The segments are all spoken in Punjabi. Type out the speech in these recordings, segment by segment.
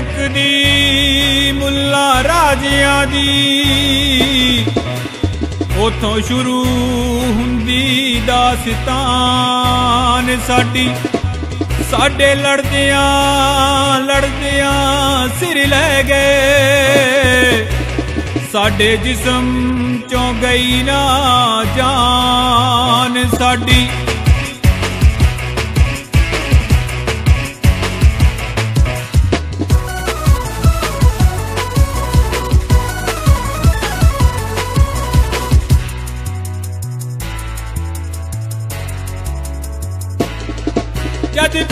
ਮੁਕਦੀ ਮੁੱਲਾ ਰਾਜਿਆਂ ਦੀ। ਉਥੋਂ ਸ਼ੁਰੂ ਹੁੰਦੀ ਦਾਸਤਾਨ ਸਾਡੀ। ਸਾਡੇ ਲੜਦਿਆਂ ਲੜਦਿਆਂ ਸਿਰ ਲੈ ਗਏ। ਸਾਡੇ ਜਿਸਮ ਚੋਂ ਗਈ ਨਾ ਜਾਨ ਸਾਡੀ।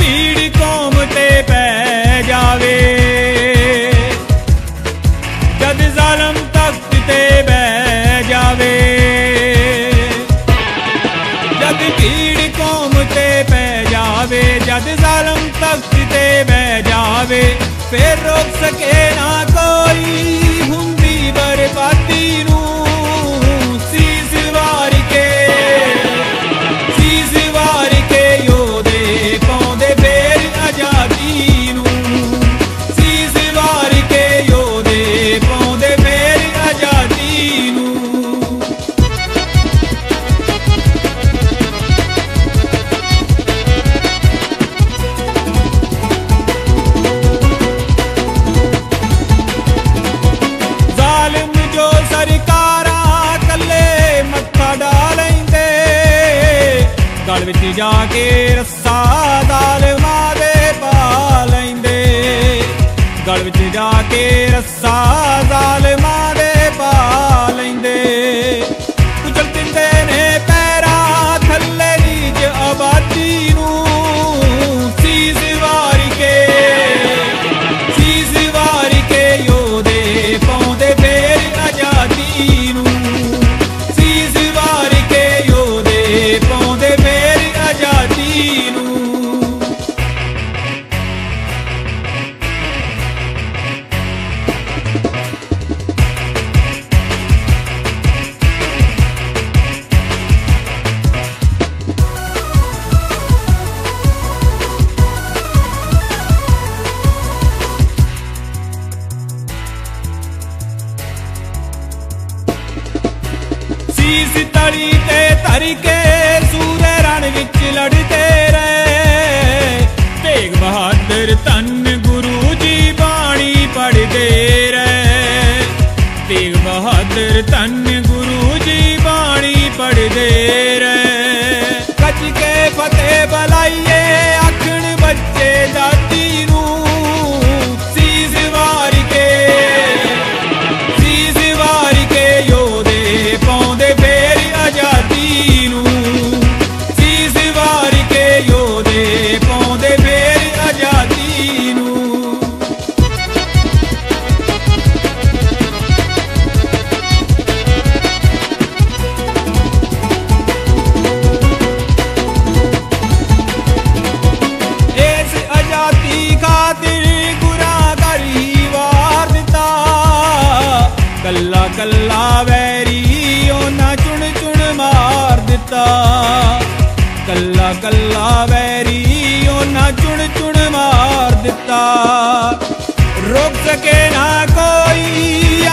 ਜਦ ਕੌਮ ਤੇ ਪੈ ਜਾਵੇ। ਜਦ ਜ਼ਾਲਮ ਤਖਤ ਤੇ ਬਹਿ ਜਾਵੇ। ਜਦ ਪੀੜ ਕੌਮ ਤੇ ਪੈ ਜਾਵੇ, ਜਦ ਜ਼ਾਲਮ ਤਖਤ ਤੇ ਬਹਿ ਜਾਵੇ, ਫੇਰ ਰੋਕ ਸਕੇ ਨਾ ਕੋਈ। ਜਾ ਕੇ ਰੱਸਾ ਜ਼ਾਲਮਾਂ ਦੇ ਪਾ ਲੈਂਦੇ। ਗਲ ਵਿੱਚ ਜਾ ਕੇ ਰੱਸਾ ਸੀਸ ਤੜੀ ਤੇ ਧਰ ਕੇ ਸੂਰੇ ਰਣ ਵਿੱਚ ਲੜਦੇ ਰਹੇ। ਤੇਗ ਬਹਾਦਰ ਧੰਨ ਦਿੱਤਾ ਰੋਕ ਸਕੇ ਨਾ ਕੋਈ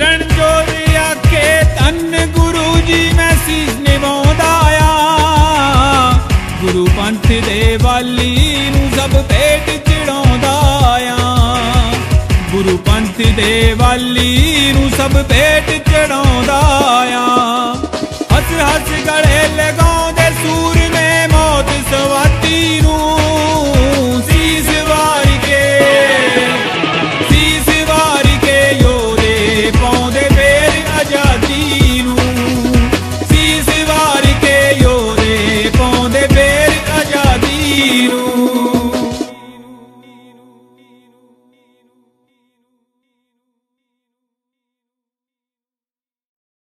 ਰਣਜੋਤ ਆਖੇ ਤਨ ਗੁਰੂ ਜੀ, ਮੈਂ ਸੀਸ ਨਿਵਾਉਂਦਾ ਆ ਗੁਰੂ ਪੰਥ ਦੇ ਵਾਲੀ ਨੂੰ ਸਭ ਭੇਟ ਚੜਾਉਂਦਾ ਆ ਗੁਰੂ ਪੰਥ ਦੇ ਵਾਲੀ ਨੂੰ ਸਭ ਭੇਟ ਚੜਾਉਂਦਾ